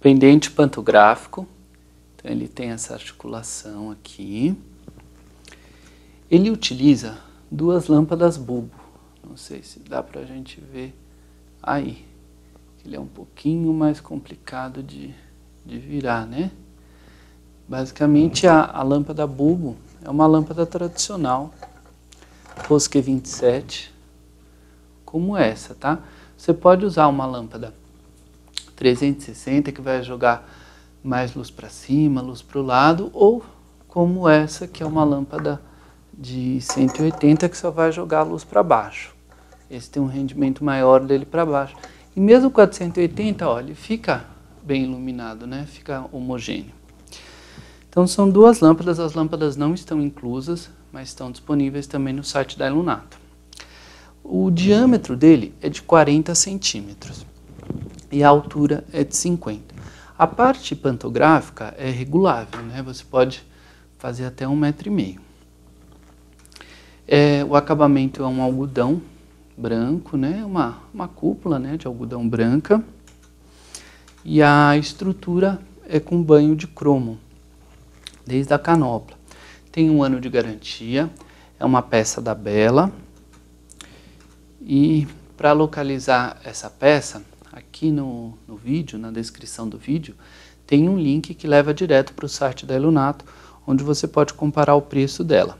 Pendente pantográfico, então ele tem essa articulação aqui. Ele utiliza duas lâmpadas bulbo. Não sei se dá para a gente ver aí. Ele é um pouquinho mais complicado de, de virar, né? Basicamente a, a lâmpada bulbo é uma lâmpada tradicional, Fosque 27, como essa, tá? Você pode usar uma lâmpada 360 que vai jogar mais luz para cima, luz para o lado, ou como essa que é uma lâmpada de 180 que só vai jogar a luz para baixo. Esse tem um rendimento maior dele para baixo. E mesmo com a de 180, olha, ele fica bem iluminado, né? Fica homogêneo. Então são duas lâmpadas, as lâmpadas não estão inclusas, mas estão disponíveis também no site da Ilunato. O diâmetro dele é de 40 centímetros e a altura é de 50. A parte pantográfica é regulável, né? você pode fazer até um metro e meio. É, o acabamento é um algodão branco, né? uma, uma cúpula né? de algodão branca e a estrutura é com banho de cromo, desde a canopla. Tem um ano de garantia, é uma peça da Bela, e para localizar essa peça, aqui no, no vídeo, na descrição do vídeo, tem um link que leva direto para o site da Elunato, onde você pode comparar o preço dela.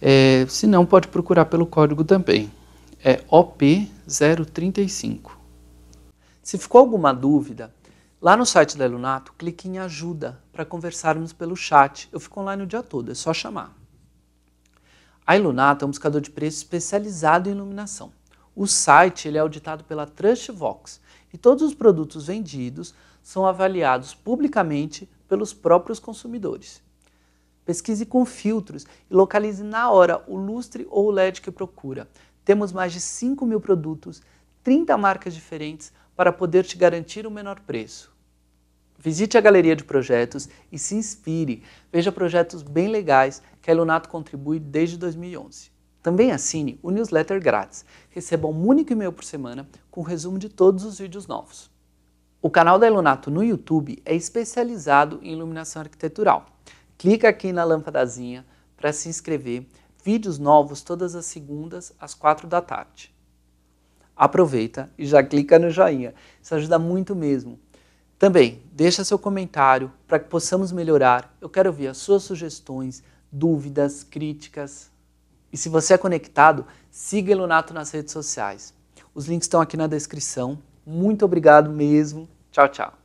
É, se não, pode procurar pelo código também. É OP035. Se ficou alguma dúvida, lá no site da Elunato, clique em ajuda para conversarmos pelo chat. Eu fico online o dia todo, é só chamar. A Ilunato é um buscador de preço especializado em iluminação. O site ele é auditado pela TrustVox e todos os produtos vendidos são avaliados publicamente pelos próprios consumidores. Pesquise com filtros e localize na hora o lustre ou o LED que procura. Temos mais de 5 mil produtos, 30 marcas diferentes para poder te garantir o menor preço. Visite a galeria de projetos e se inspire. Veja projetos bem legais que a Ilunato contribui desde 2011. Também assine o newsletter grátis. Receba um único e-mail por semana com resumo de todos os vídeos novos. O canal da Ilunato no YouTube é especializado em iluminação arquitetural. Clica aqui na lâmpadazinha para se inscrever. Vídeos novos todas as segundas às quatro da tarde. Aproveita e já clica no joinha. Isso ajuda muito mesmo. Também deixa seu comentário para que possamos melhorar. Eu quero ouvir as suas sugestões, dúvidas, críticas. E se você é conectado, siga Elunato nas redes sociais. Os links estão aqui na descrição. Muito obrigado mesmo. Tchau, tchau.